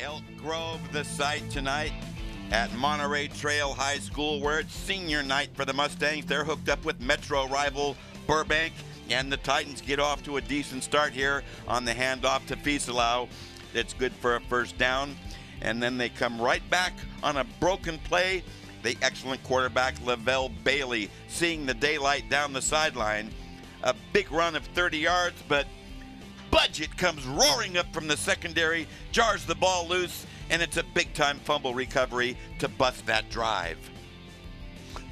Elk Grove, the site tonight at Monterey Trail High School, where it's senior night for the Mustangs. They're hooked up with Metro rival Burbank, and the Titans get off to a decent start here on the handoff to Fieselau. That's good for a first down, and then they come right back on a broken play. The excellent quarterback Lavelle Bailey seeing the daylight down the sideline. A big run of 30 yards, but Budget comes roaring up from the secondary, jars the ball loose, and it's a big time fumble recovery to bust that drive.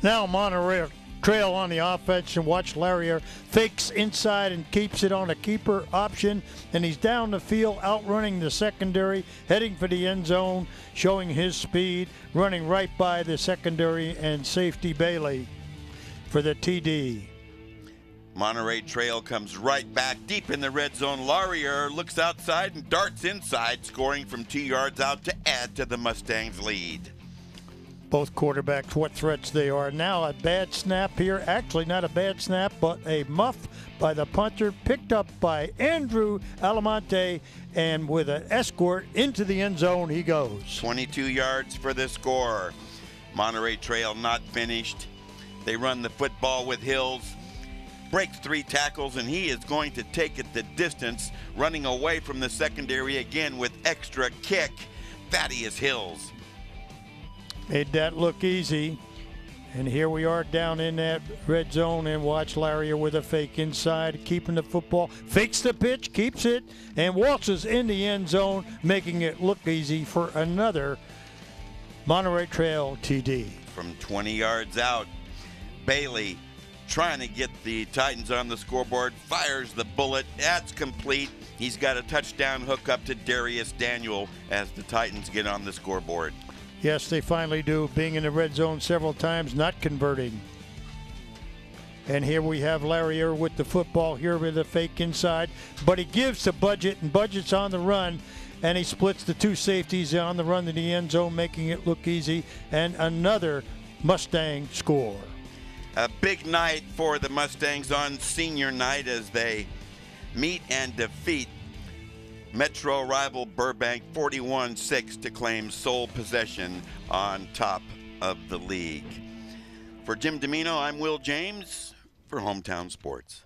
Now Monterey Trail on the offense and watch Larrier fakes inside and keeps it on a keeper option and he's down the field outrunning the secondary heading for the end zone showing his speed running right by the secondary and safety Bailey for the TD. Monterey Trail comes right back deep in the red zone. Laurier looks outside and darts inside, scoring from two yards out to add to the Mustangs' lead. Both quarterbacks, what threats they are. Now a bad snap here. Actually, not a bad snap, but a muff by the punter, picked up by Andrew Alamonte, and with an escort into the end zone, he goes. 22 yards for the score. Monterey Trail not finished. They run the football with Hills breaks three tackles, and he is going to take it the distance, running away from the secondary again with extra kick. Thaddeus Hills. Made that look easy. And here we are down in that red zone and watch Larrier with a fake inside, keeping the football, fakes the pitch, keeps it, and waltzes in the end zone, making it look easy for another Monterey Trail TD. From 20 yards out, Bailey trying to get the Titans on the scoreboard, fires the bullet. That's complete. He's got a touchdown hook up to Darius Daniel as the Titans get on the scoreboard. Yes, they finally do, being in the red zone several times, not converting. And here we have Larrier with the football here with a fake inside, but he gives to Budget, and Budget's on the run, and he splits the two safeties on the run to the end zone, making it look easy, and another Mustang score. A big night for the Mustangs on senior night as they meet and defeat Metro rival Burbank 41 6 to claim sole possession on top of the league. For Jim Domino, I'm Will James for Hometown Sports.